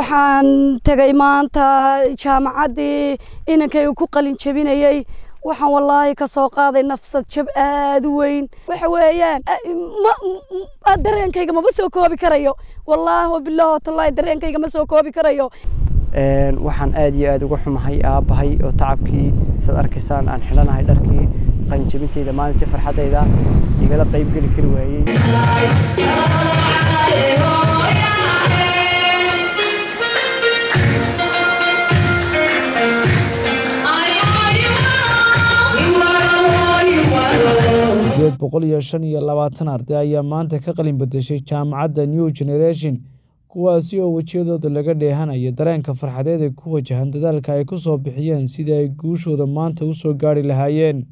وحان تجاي مانتا شام عدي إنك يوكل إن شبينا يي وحن والله كسوق هذا نفس الشب أدوين وحويان ما أدري إنك يجمع بس وكو بكريو والله وبالله الله أدري إنك يجمع بس وكو بكريو وحن أدي أدي وحن هاي أب هاي وتعبك سأركسان عن حلنا هاي دركي. قلنا شبينتي إذا ما نتفر حتى إذا يقلب طيب كل كروي boqol iyo shan iyo labaatan arday ayaa maanta ka qalin bedeshay jaamacadda new generation kuwaasi oo wejiyadooda laga dheehanayo dareenka farxadeed ee ku wajahan dadaalka ay ku soo bixiyeen sidii ay guushooda maanta u soo gaari lahaayeen.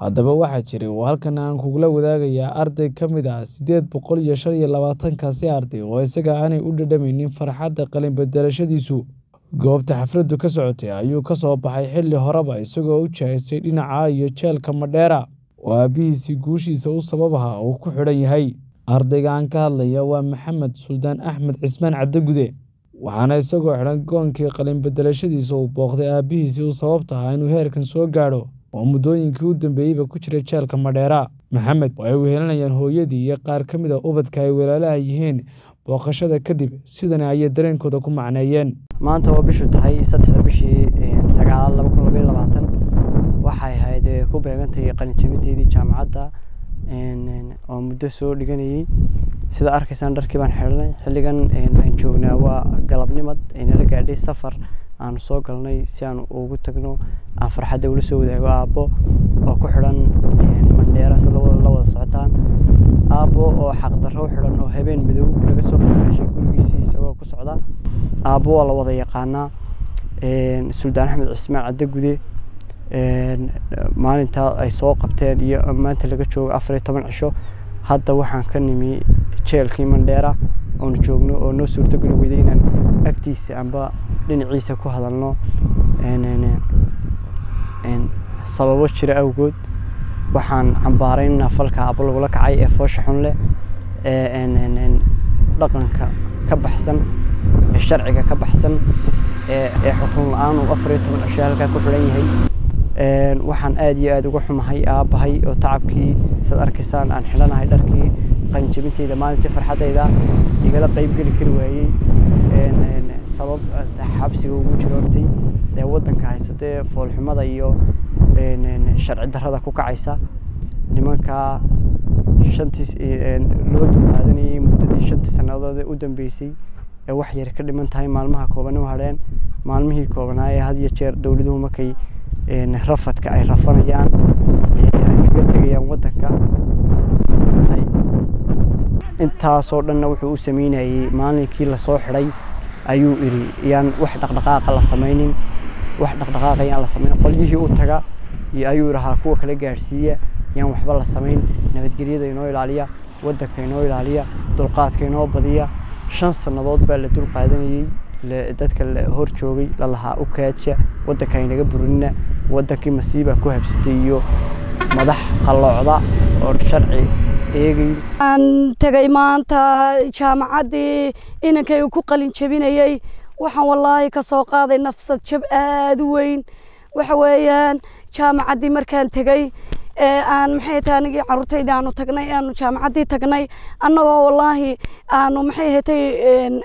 Haddaba waxaa jiray oo halkan aan kugula wadaagayaa arday ka mid ah siddeed boqol iyo shan iyo labaatankaasi arday oo isaga aanay u dhadhamaynin farxadda qalin bedelashadiisu goobta xafladdu ka socotay ayuu ka soo baxay xilli horeba isagoo u jahaysay dhinaca iyo jeelka madheera oo aabbihiisii guushiisa u sababaha uu ku xidhan yahay ardayga aan ka hadlaya waa maxamed suldaan axmed cismaan caddagude waxaana isagoo xidhan goonkii qalin bedelashadiisa uu booqday aabbihiisii u sababta ahaa inuu heerkan soo gaadho. Oo muddooyinkii u dambeeyeyba ku jiray jeelka madheera. Maxamed oo ay wehelanayaan hooyadii iyo qaar ka mid a ubadka ay walaalaha yihiin booqashada kadib sidani ayay dareenkooda ku macneeyeen. Maanta oo bishu tahay saddexda bishii sagaalaad laba kun labaiyo labaatan waxay ahayd ku beegantay qalinjabinteydii jaamacadda oo muddo soo dhiganayey sida arkaysaan dharkii baan xidhanay xilligan aan joognaa waa galabnimad. Nala gaadhay safar aanu soo galnay si aan ugu tagno aan farxadda ula soo wadaago aabbo oo ku xidhan mandheera si la wada socotaan. Aabbo oo xaqdarro u xidhan oo habeen madow laga soo qafaashay gurigiisii isagoo ku socda. Aabbo waa la wada yaqaanaa suldaan axmed cismaan caddagude maalintaa ay soo qabteen iyo maanta laga joogo afar iyo toban cisho hadda waxaan ka nimi jeelkii mandheera oonu joogno oo noo suurtogeli weyday inaan agtiisa amba dhinaciisa ku hadalno. Sababo jira awgood. Waxaan cambaaraynaa falka abo lagula kacay ee foosha xun leh ee dhaqanka ka baxsan ee sharciga ka baxsan ee xukun la'aan uu afar iyo toban cisho halkaa ku xidhan yahay waxaan aada iyo aada uga xumahay aabbahay oo tacabkii saad arkaysaan aan xidhanahay dharkii qalinjabintayda maalintii farxaddayda igala qayb geli kari waayey. Sabab xabsiga ugu jiroortay ee waddanka haysatee foolxumada iyo sharci darrada ku kacaysa. Nimankaa shantii loo dulqaadanayey muddadii shantii sannadood u dambeysay ee wax yar ka dhiman tahay maalmaha kooban u hadheen maalmihii koobanaa ee had iyo jeer dowladuhu markay rafadka ay rafanayaan ay kaga tegayaan waddanka. Intaasoo dhanna wuxuu u sameynayey maalinkii la soo xidhay ayuu iri yaan wax dhaqdhaqaaqa la samaynin wax dhaqdhaqaaqa yaan la samayn qolyihii u taga. Ayuu irahaa kuwa kala gaadhsiiya yaan waxba la samayn nabadgelyada inoo ilaaliya waddanka inoo ilaaliya dulqaadka inoo badiya. Shan sannadood baa la dul qaadanayey dadka la hor joogay lalahaa u kaadsha waddanka aynaga burinina waddankii masiibaa ku habsatay iyo madax qalloocda oo sharci eegay. Waxaan tegay maanta jaamacaddii inankayga ku qalin jabinayey waxaan wallaahi ka soo qaaday nafsad jab aada u weyn. Waxa weeyaan jaamacaddii markaan tegey aan maxay tahay anigii carruurtayda aanu tagnay aanu jaamacaddii tagnay. Annagoo wallaahi aanu maxay hetay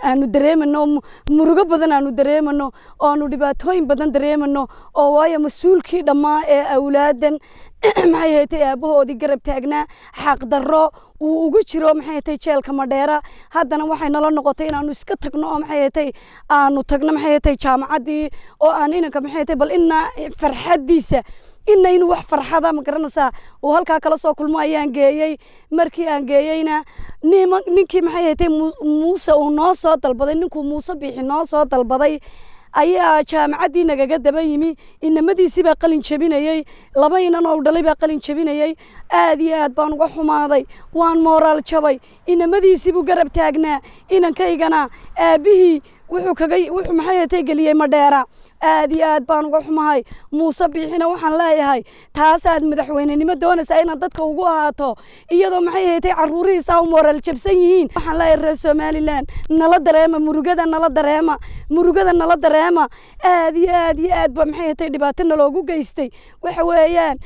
aanu dareemano murugo badan aanu dareemano oo dhibaatooyin badan dareemano oo waayo mas'uulkii dhammaa ee awlaadan maxay hetay aabbahoodii garab taagnaa. Xaqdarro uu ugu jiro maxay hetay jeelka madheera haddana waxay nala noqotay inaanu iska tagno oo maxay hetay aanu tagno maxay hetay jaamacaddii oo aan inanka maxay hetay bal inaa farxaddiisa ina inuu wax farxada ma garanaysaa uu halkaa kala soo kulmo ayaan geeyey markii aan geeyeyna ninkii maxay haytay muuse uu noo soo dalbaday. Ninkuu muuse biixi noo soo dalbaday. Ayaa jaamacaddii nagaga daba yimi. Inamadiisii baa qalin jabinayey. Laba inan oo dhalay baa qalin jabinayey. Aad iyo aad baan uga xumaaday. Waan mooraal jabay. Inamadiisii buu garab taagnaa. Inankaygana aabbihii wuxuu geliyey madheera aad iyo aad baan uga xumahay. Muuse biixina waxaan leeyahay taasaad madaxweynenimo doonaysaa inaad dadka ugu ahaato. Iyadoo maxay haytay caruurihiisa u moraal jabsan yihiin. Waxaan leeyahay reer somalilan nala dareema murugada nala dareema murugada nala dareema. Aad iyo aad iyo aad ba maxay hatay dhibaato naloogu geystay. Waxa weeyaan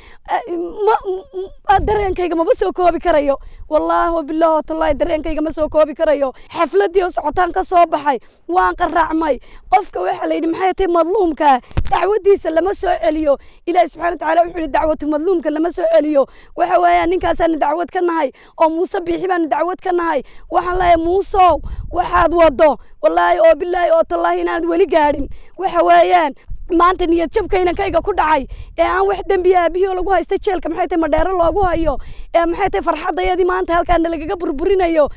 ma dareenkayga maba soo koobi karayo. Wallaahi wabilahi watallahi dareenkayga ma soo koobi karayo. Xafladii oo socotaan ka soo baxay waan qaraacmay qofka waxaa la yidhi maxay hatay madluumka? Dacwadiisa lama soo celiyo. Ilaahi subxana watacaala wuxuu yidhi dacwatu madluumka lama soo celiyo. Waxa weeyaan ninkaasaanu dacwad ka nahay oo muuse biixi baanu dacwad ka nahay. Waxaan leeyahay muusow waxaad wado wallaahi oo bilaahi oo tallaahi inaanad weli gaadhin. Waxa weeyaan maanta niyad jabka inankayga ku dhacay. Ee aan wax dembi aabihii oo lagu haysta jeelka maxay tahay madheero loogu hayo? Ee maxay tahay farxadayadii maanta halkaana lagaga burburinayo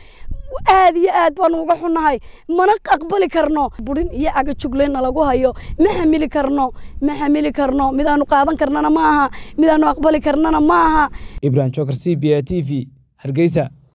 aad iyo aad baanu uga xunnahay mana aqbali karno. Burin iyo cagajuglayna lagu hayo. Ma xamili karno. Ma xamili karno. Midaanu qaadan karnana ma aha. Midaanu aqbali karnana ma aha. Ibrahim jokar c b a t v. Hargeysa